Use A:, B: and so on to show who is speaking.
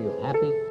A: you happy?